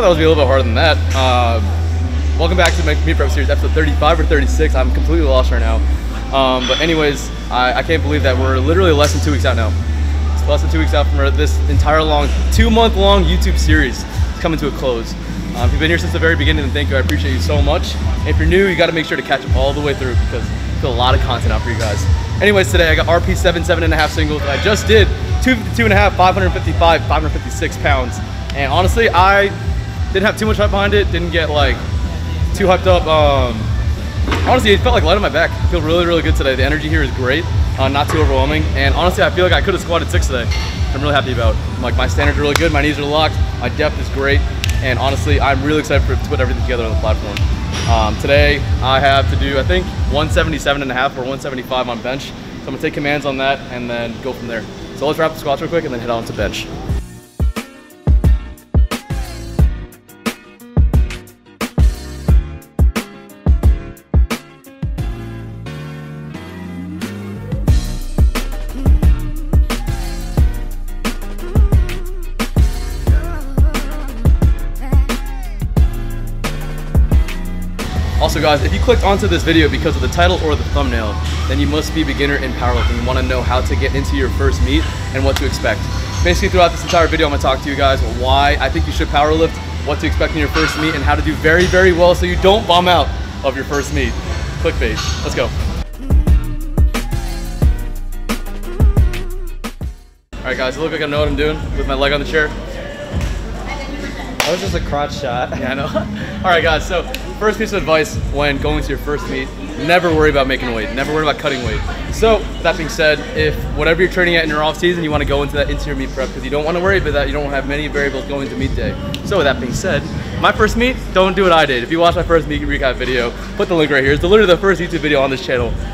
thought that was be a little bit harder than that. Uh, welcome back to my meet prep series, episode 35 or 36. I'm completely lost right now. Um, but anyways, I, I can't believe that we're literally less than two weeks out now. It's less than two weeks out from this entire long, two month long YouTube series coming to a close. Um, if you've been here since the very beginning, then thank you. I appreciate you so much. If you're new, you got to make sure to catch up all the way through because I got a lot of content out for you guys. Anyways, today I got RPE 7, seven and a half singles. I just did 252 and a half, 555, 556 pounds. And honestly, I didn't have too much hype behind it. Didn't get like too hyped up. Um, honestly, it felt like light on my back. I feel really, really good today. The energy here is great, uh, not too overwhelming. And honestly, I feel like I could have squatted six today. I'm really happy about. Like my standards are really good. My knees are locked. My depth is great. And honestly, I'm really excited for, to put everything together on the platform. Um, today, I have to do, I think, 177 and a half or 175 on bench. So I'm gonna take commands on that and then go from there. So let's wrap the squats real quick and then head on to bench. Also guys, if you clicked onto this video because of the title or the thumbnail, then you must be a beginner in powerlifting and want to know how to get into your first meet and what to expect. Basically throughout this entire video, I'm going to talk to you guys why I think you should powerlift, what to expect in your first meet, and how to do very, very well so you don't bomb out of your first meet. Clickbait. Let's go. Alright guys, it looks like I know what I'm doing with my leg on the chair. That was just a crotch shot. Yeah, I know. All right, guys. So, first piece of advice when going to your first meet: never worry about making weight. Never worry about cutting weight. So, that being said, if whatever you're training at in your off season, you want to go into that into your meet prep because you don't want to worry about that. You don't have many variables going to meet day. So, with that being said, my first meet, don't do what I did. If you watch my first meet recap video, put the link right here. It's literally the first YouTube video on this channel.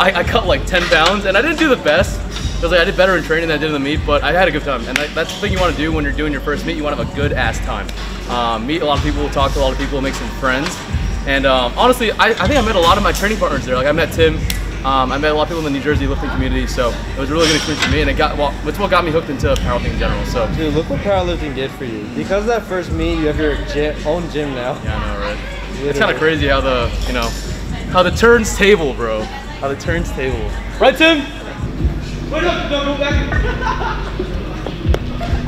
I, I cut like 10 pounds, and I didn't do the best. Because like, I did better in training than I did in the meet, but I had a good time. And that, that's the thing you want to do when you're doing your first meet. You want to have a good ass time. Um, meet a lot of people, talk to a lot of people, make some friends. And um, honestly, I, I think I met a lot of my training partners there. Like I met Tim, um, I met a lot of people in the New Jersey lifting community, so it was a really good experience for me, and it got well, it's what got me hooked into powerlifting in general. So, dude, look what powerlifting did for you. Because of that first meet, you have your gym, own gym now. Yeah, I know, right? Literally. It's kind of crazy how the you know how the turns table, bro. How the turns table. Right, Tim? Wait up, no, go back.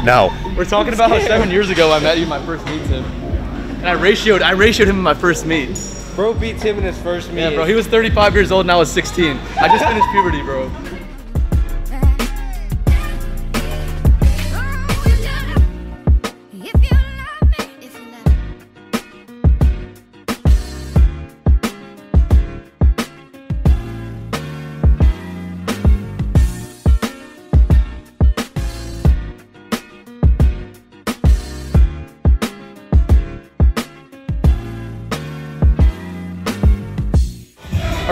No. We're talking about how seven years ago I met you in my first meet, Tim. And I ratioed, I ratioed him in my first meet. Bro beat Tim in his first meet. Yeah, bro, he was 35 years old and I was 16. I just finished puberty, bro.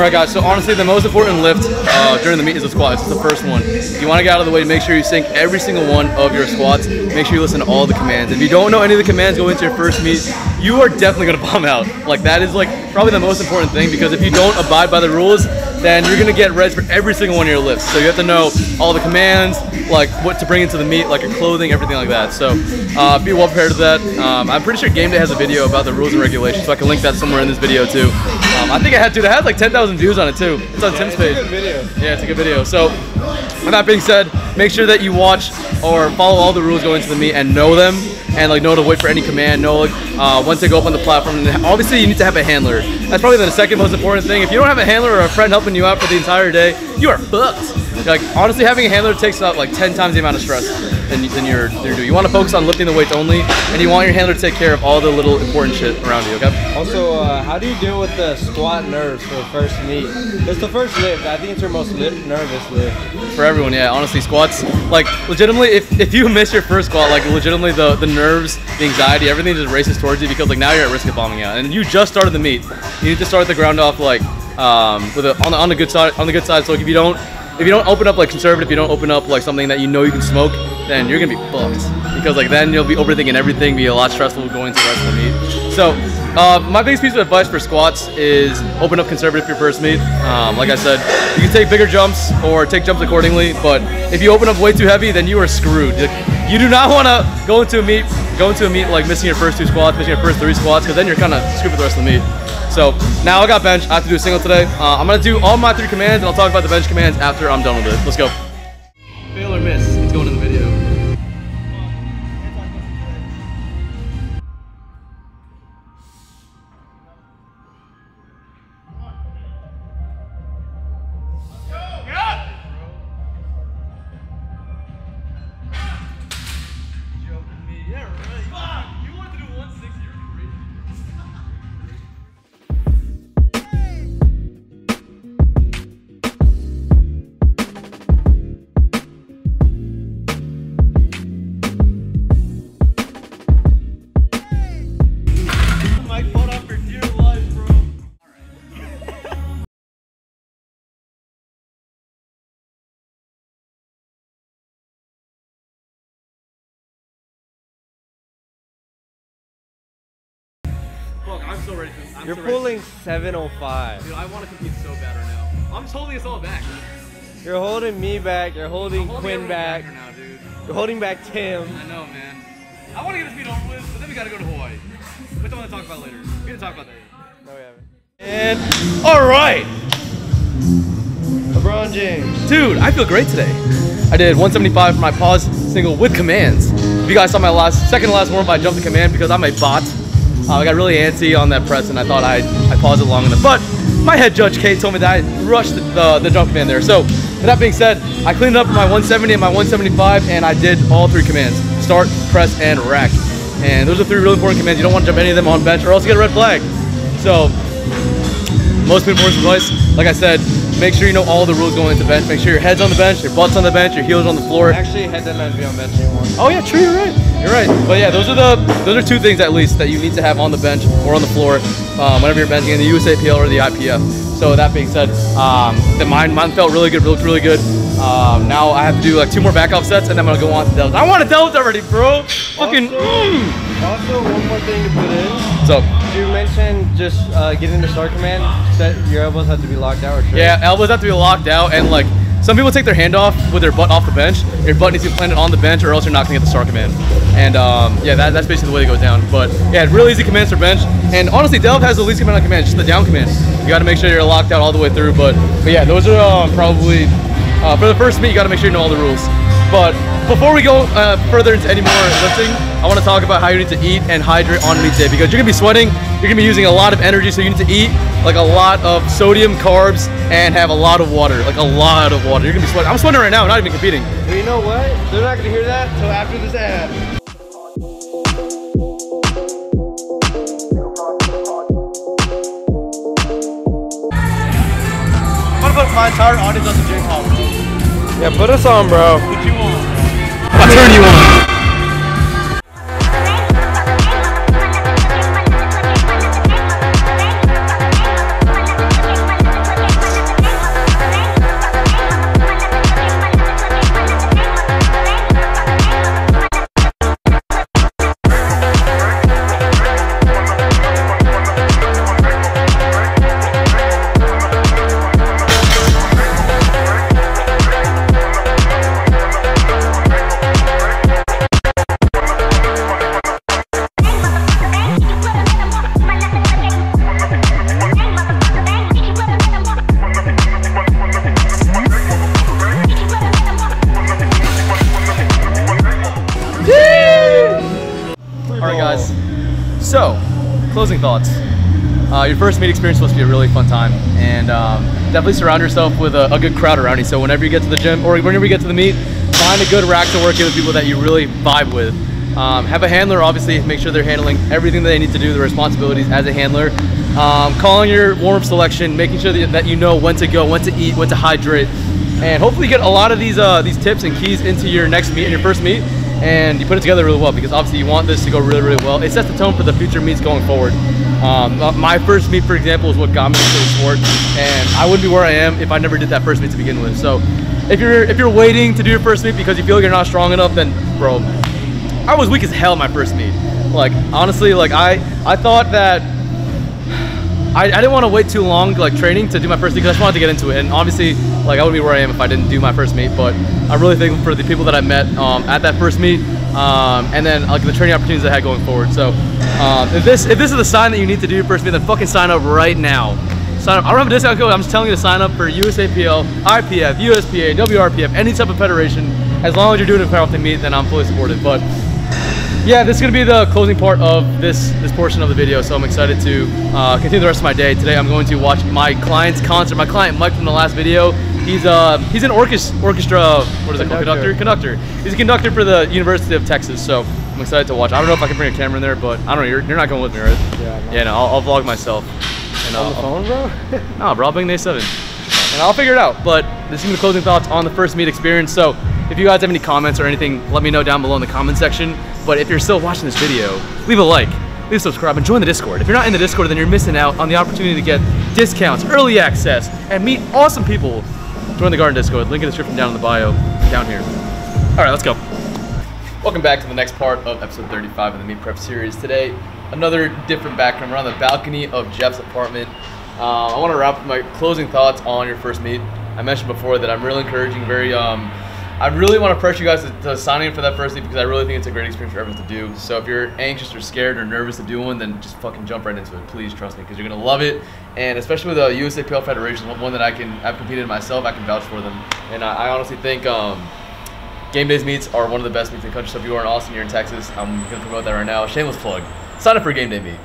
All right, guys. So honestly, the most important lift uh, during the meet is the squats. It's the first one. You want to get out of the way. Make sure you sink every single one of your squats. Make sure you listen to all the commands. If you don't know any of the commands going into your first meet, you are definitely gonna bomb out. Like that is like probably the most important thing because if you don't abide by the rules, then you're gonna get reds for every single one of your lifts. So you have to know all the commands, like what to bring into the meet, like your clothing, everything like that. So uh, be well prepared to that. Um, I'm pretty sure Game Day has a video about the rules and regulations, so I can link that somewhere in this video too. Um, I think I had to. It had like 10,000 views on it too. It's on yeah, Tim's it's page. A good video. Yeah, it's a good video. So with that being said, make sure that you watch or follow all the rules going into the meet and know them and like know to wait for any command, know like uh, when to go up on the platform. And obviously, you need to have a handler. That's probably the second most important thing. If you don't have a handler or a friend helping you out for the entire day, you are fucked. Like honestly, having a handler takes out like 10 times the amount of stress than, than you're, you're doing. You want to focus on lifting the weights only, and you want your handler to take care of all the little important shit around you. Okay. Also, uh, how do you deal with the squat nerves for the first meet? It's the first lift. I think it's your most lift, nervous lift. For everyone, yeah. Honestly, squats like legitimately, if, if you miss your first squat, like legitimately the the nerves, the anxiety, everything just races towards you because like now you're at risk of bombing out, and you just started the meet. You need to start the ground off like um, with a, on the on the good side on the good side. So like if you don't if you don't open up like conservative, if you don't open up like something that you know you can smoke, then you're gonna be fucked. Because like then you'll be overthinking everything, be a lot stressful going to the rest of the meet. So uh, my biggest piece of advice for squats is open up conservative for your first meet. Um, like I said, you can take bigger jumps or take jumps accordingly, but if you open up way too heavy, then you are screwed. You do not want to go into a meet go to a meet like missing your first two squats, missing your first three squats, because then you're kind of screwed for the rest of the meet. So now I got bench. I have to do a single today. Uh, I'm gonna do all my three commands, and I'll talk about the bench commands after I'm done with it. Let's go. Fail or miss? It's going in the video. Fuck, ready for I'm You're so ready. pulling 705. Dude, I want to compete so bad right now. I'm just holding us all back. You're holding me back. You're holding holding Quinn everyone back. right now, dude. You're holding back Tim. I know, man. I want to get this meet over with, but then we gotta go to Hawaii. Which I want to talk about later. We're gonna talk about that. No, we haven't. And all right, LeBron James. dude, I feel great today. I did 175 for my pause single with commands. If you guys saw my last, second to last warm up, I jumped the command because I'm a bot. Uh, I got really antsy on that press, and I thought I I paused it long enough. But my head judge Kate told me that I rushed the, the, the jump command there. So with that being said, I cleaned up my 170 and my 175, and I did all three commands: start, press, and rack. And those are three really important commands. You don't want to jump any of them on bench, or else you get a red flag. So most important advice, like I said, make sure you know all the rules going into bench. Make sure your head's on the bench, your butt's on the bench, your heels on the floor. Actually, head to meant to be on bench anymore. Oh yeah, true. You're right. You're right. But yeah, those are the those are two things at least that you need to have on the bench or on the floor um, whenever you're benching in the USAPL or the IPF. So that being said, um, the mine mine felt really good, looked really good. Um, now I have to do like two more back off sets, and then I'm gonna go on to delts. I want to delts already, bro. Fucking. Also- mm. Also, one more thing to put in. So You mentioned just uh, getting the star command. That your elbows have to be locked out or. Yeah, elbows have to be locked out, and like some people take their hand off with their butt off the bench. Your butt needs to be planted on the bench, or else you're not gonna get the star command. And um, yeah, that, that's basically the way it goes down. But yeah, really easy commands for bench. And honestly, Delve has the least amount of commands, just the down command. You got to make sure you're locked out all the way through. But but yeah, those are um, probably uh, for the first meet. You got to make sure you know all the rules. But before we go uh, further into any more lifting, I want to talk about how you need to eat and hydrate on meet day because you're gonna be sweating. You're gonna be using a lot of energy, so you need to eat like a lot of sodium, carbs, and have a lot of water, like a lot of water. You're gonna be sweating. I'm sweating right now, not even competing. But you know what? They're not gonna hear that till after this ad. I'm my entire audience on the J pop. Yeah, put us on, bro. What turn you on. First meet experience is supposed to be a really fun time, and um, definitely surround yourself with a, a good crowd around you. So whenever you get to the gym or whenever you get to the meet, find a good rack to work in with people that you really vibe with. Um, have a handler, obviously, make sure they're handling everything that they need to do, the responsibilities as a handler. Um, calling your warm-up selection, making sure that, you know when to go, when to eat, when to hydrate, and hopefully get a lot of these uh, these tips and keys into your next meet and your first meet, and you put it together really well because obviously you want this to go really really well. It sets the tone for the future meets going forward. Um, uh, my first meet, for example, is what got me into the sport, and I wouldn't be where I am if I never did that first meet to begin with. So, if you're if you're waiting to do your first meet because you feel like you're not strong enough, then bro, I was weak as hell my first meet. Like honestly, like I I thought that I, I didn't want to wait too long, like training, to do my first meet because I just wanted to get into it. And obviously, like I wouldn't be where I am if I didn't do my first meet. But I'm really thankful for the people that I met um, at that first meet, um, and then like the training opportunities I had going forward. So um, if this if this is the sign that you need to do your first meet, then fucking sign up right now. Sign up. I don't have a discount code. I'm just telling you to sign up for USAPL, IPF, USPA, WRPF, any type of federation. As long as you're doing a powerlifting meet, then I'm fully supported. But yeah, this is gonna be the closing part of this this portion of the video. So I'm excited to uh, continue the rest of my day. Today I'm going to watch my client's concert. My client Mike from the last video. He's uh he's an orchestra orchestra what is it called Conductor. conductor. He's a conductor for the University of Texas. So I'm excited to watch. I don't know if I can bring a camera in there, but I don't know. You're, you're not going with me, right? Yeah, I'm. Yeah, no. I'll, I'll vlog myself. And, On uh, the phone, bro? no, bro, I'll bring the A7. And I'll figure it out. But this is the closing thoughts on the first meet experience. So if you guys have any comments or anything, let me know down below in the comment section. But if you're still watching this video, leave a like, leave a subscribe, and join the Discord. If you're not in the Discord, then you're missing out on the opportunity to get discounts, early access, and meet awesome people. Join the Garden Discord. Link in the description down in the bio, down here. All right, let's go. Welcome back to the next part of episode 35 of the Meet Prep series. Today, another different background. We're on the balcony of Jeff's apartment. Uh, I want to wrap up my closing thoughts on your first meet. I mentioned before that I'm really encouraging, very, um, I really want to pressure you guys to, to sign in for that first meet because I really think it's a great experience for everyone to do. So if you're anxious or scared or nervous to do one, then just fucking jump right into it. Please trust me because you're gonna love it. And especially with the USAPL Federation, one that I can, I've competed in myself, I can vouch for them. And I, I honestly think. Um, Game Days meets are one of the best meets in the country. So if you are in Austin, you're in Texas, I'm gonna promote that right now. Shameless plug. Sign up for Game Day meet,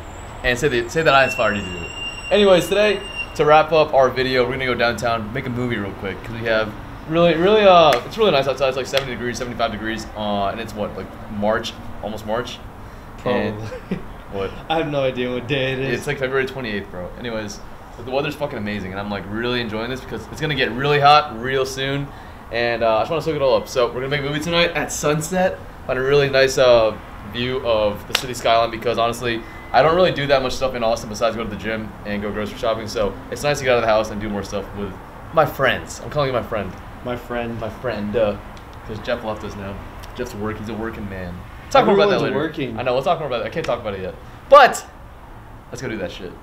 and say that say that I inspired you to do it. Anyways, today to wrap up our video, we're gonna go downtown, make a movie real quick because we have really, really, uh, it's really nice outside. It's like 70 degrees, 75 degrees, uh, and it's what like March, almost March. Probably. what? I have no idea what day it is. It's like February 28th, bro. Anyways, but the weather's fucking amazing, and I'm like really enjoying this because it's gonna get really hot real soon, and uh, I just want to soak it all up. So we're gonna make a movie tonight at sunset on a really nice uh, view of the city skyline because honestly, I don't really do that much stuff in Austin besides go to the gym and go grocery shopping. So it's nice to get out of the house and do more stuff with my friends. I'm calling you my friend, my friend. my friend, uh, because Jeff left us now. Jeff's work. He's a working man. Talk more about that later. working. I know. We'll talk more about that. I can't talk about it yet. But let's go do that shit.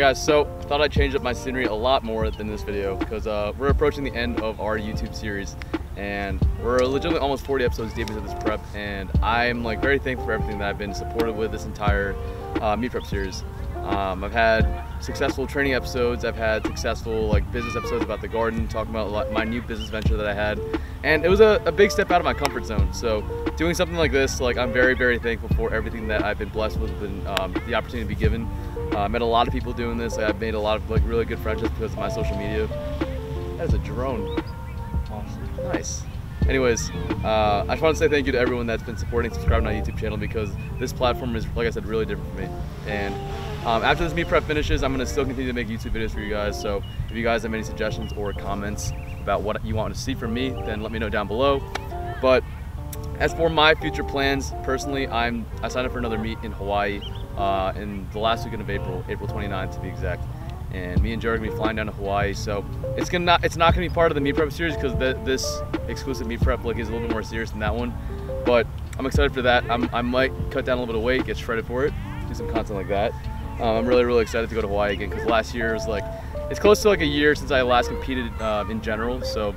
All right, guys. So I thought I'd change up my scenery a lot more than this video because uh, we're approaching the end of our YouTube series, and we're legitimately almost 40 episodes deep into this prep. And I'm like very thankful for everything that I've been supported with this entire uh, meet prep series. Um, I've had successful training episodes. I've had successful like business episodes about the garden, talking about my new business venture that I had, and it was a, a big step out of my comfort zone. So doing something like this, like I'm very very thankful for everything that I've been blessed with and um, the opportunity to be given. Uh, I met a lot of people doing this. I've made a lot of like really good friendships because of my social media. That is a drone. Awesome. Nice. Anyways, uh, I just want to say thank you to everyone that's been supporting, subscribing to my YouTube channel because this platform is, like I said, really different for me. And um, after this meet prep finishes, I'm going to still continue to make YouTube videos for you guys. So if you guys have any suggestions or comments about what you want to see from me, then let me know down below. But as for my future plans, personally, I'm I signed up for another meet in Hawaii uh, in the last weekend of April, April 29th to be exact. And me and Jared are gonna be flying down to Hawaii, so it's gonna not it's not gonna be part of the meet prep series because this exclusive meet prep like is a little bit more serious than that one. But I'm excited for that. I'm, I might cut down a little bit of weight, get shredded for it, do some content like that. Um, I'm really really excited to go to Hawaii again because last year was like it's close to like a year since I last competed uh, in general, so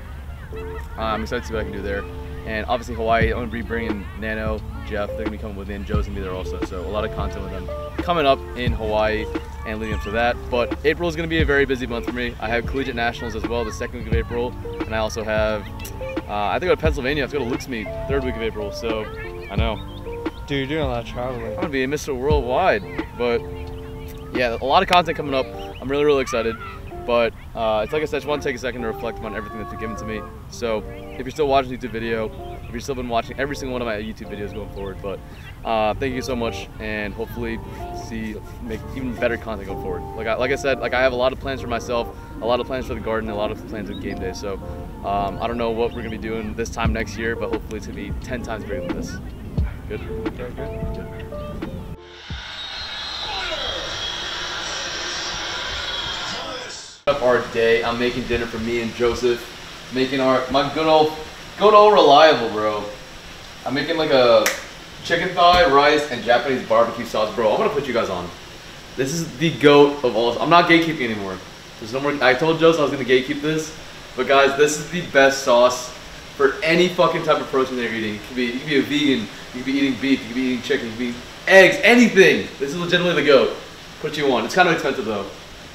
I'm excited to see what I can do there. And obviously Hawaii, I'm gonna be bringing Nano, Jeff, they're gonna be coming with me, and Joe's gonna be there also. So a lot of content with them coming up in Hawaii and leading up to that. But April is gonna be a very busy month for me. I have collegiate nationals as well, the second week of April, and I also have, uh, I have to go to Pennsylvania. I have to go to Luke's meet, third week of April. So I know Dude, you're doing a lot of traveling. I'm gonna be a Mr. Worldwide. But yeah, a lot of content coming up. I'm really, really excited. But uh, it's like I said, I just want to take a second to reflect on everything that's been given to me. So if you're still watching the YouTube video, you've still been watching every single one of my YouTube videos going forward. But uh, thank you so much, and hopefully see make even better content going forward. Like I, like I said, like I have a lot of plans for myself, a lot of plans for the garden, a lot of plans with game day. So um, I don't know what we're gonna be doing this time next year, but hopefully it's gonna be 10 times bigger than this. Good. Good. Good. Up our day. I'm making dinner for me and Joseph. Making our my good old, good All reliable, bro. I'm making like a chicken thigh, rice, and Japanese barbecue sauce, bro. I'm gonna put you guys on. This is the goat of all. I'm not gatekeeping anymore. There's no more. I told Joseph I was gonna gatekeep this, but guys, this is the best sauce for any fucking type of protein that you're eating. You could be, you could be a vegan. You could be eating beef. You could be eating chicken. You could be eggs. Anything. This is legitimately the goat. Put you on. It's kind of expensive though,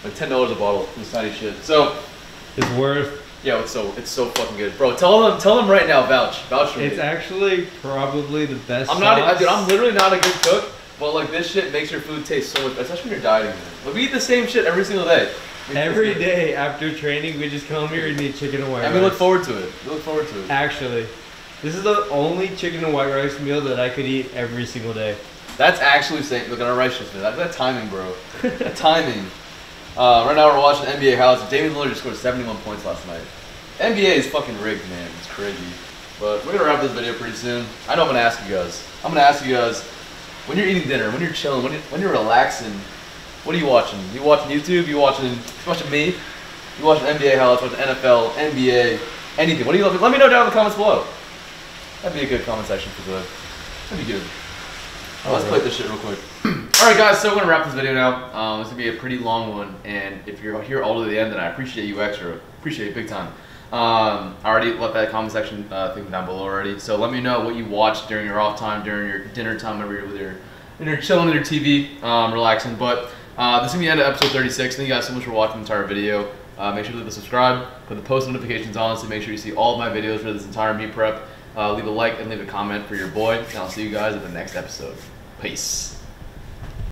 like ten dollars a bottle. This tiny shit. So. It's worth. Yo, it's so it's so fucking good, bro. Tell them, tell them right now, vouch, vouch for It's me. It's actually probably the best. I'm not, I, sauce. dude. I'm literally not a good cook, but like this shit makes your food taste so much, especially when you're dieting. Man. We eat the same shit every single day. Every day after training, we just come here and eat chicken and white and rice. we look forward to it. We look forward to it. Actually, this is the only chicken and white rice meal that I could eat every single day. That's actually saying, look at our righteousness. That, that timing, bro. that timing. Uh, right now we're watching NBA highlights. Damian Lillard just scored 71 points last night. NBA is fucking rigged, man. It's crazy. But we're gonna wrap this video pretty soon. I know I'm gonna ask you guys. I'm gonna ask you guys, when you're eating dinner, when you're chilling, when you're, when you're relaxing, what are you watching? You watching YouTube? You watching? You watching me? You watching NBA highlights? Watching NFL, NBA, anything? What do you love? Let me know down in the comments below. That'd be a good comment section for today. That'd be good. Let's play this shit real quick. all right, guys. So we're gonna wrap this video now. Um, it's gonna be a pretty long one, and if you're here all the way to the end, then I appreciate you extra. Appreciate it big time. Um, I already left that comment section uh, thing down below already. So let me know what you watched during your off time, during your dinner time, whenever you're with your, when you're chilling with your TV, um, relaxing. But uh, this is the end of episode 36. Thank you guys so much for watching the entire video. Uh, make sure to leave the subscribe, put the post notifications on, so make sure you see all of my videos for this entire meet prep. Uh, leave a like and leave a comment for your boy, and I'll see you guys in the next episode. Peace.